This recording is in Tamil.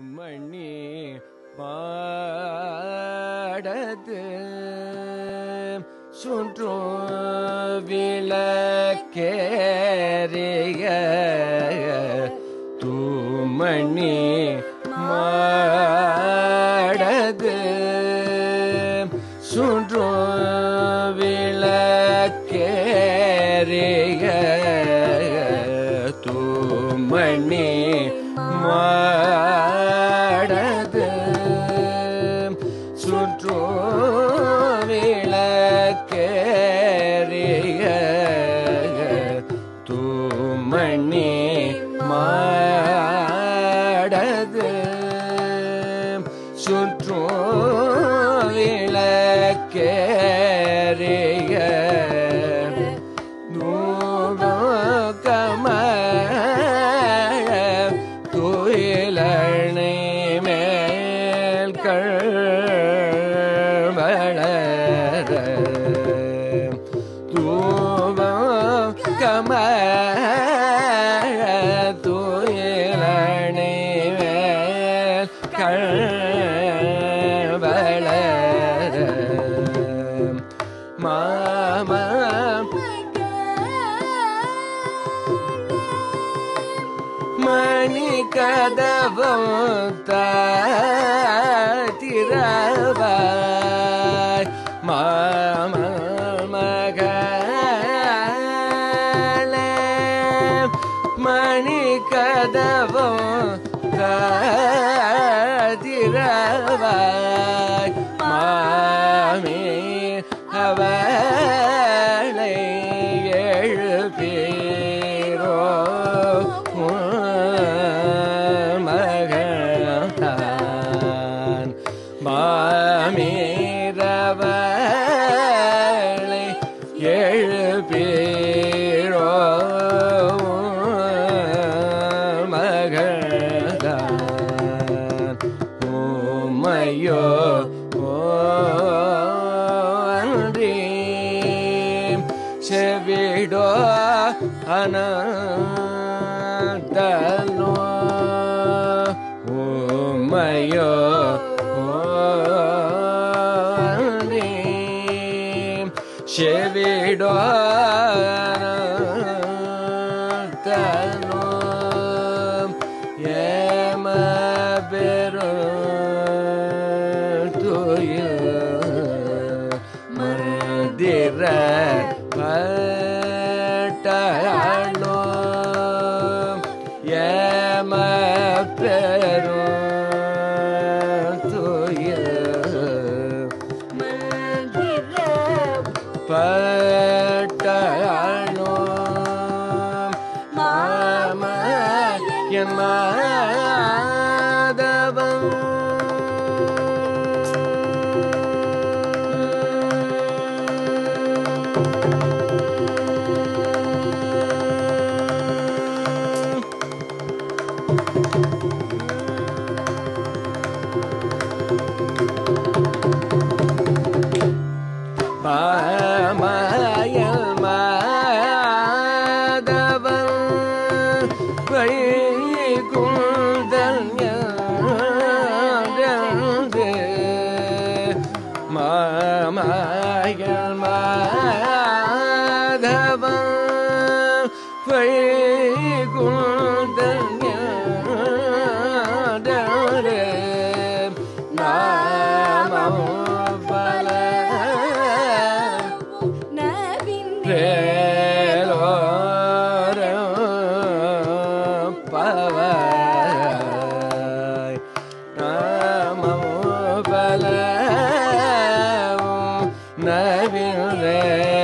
மணி பாடது. சுற்றும் விளக்கேறிய தூமணி மாடது. சுற்றும் விளக்கேறிய தூமணி மா மாடது சுற்றோ விளக்கேறிய துயிலணை மேல் மணி கதவம் திரவாய் மாம மணி கதவம் திரவாய் மகன் உமையோ அன்றி செவிடோ அனந்தனோ உமையோ அன்றி செவிடோ Bye. மாமாயல் மாதவன் நாமம் பல வேலோரம் Yeah.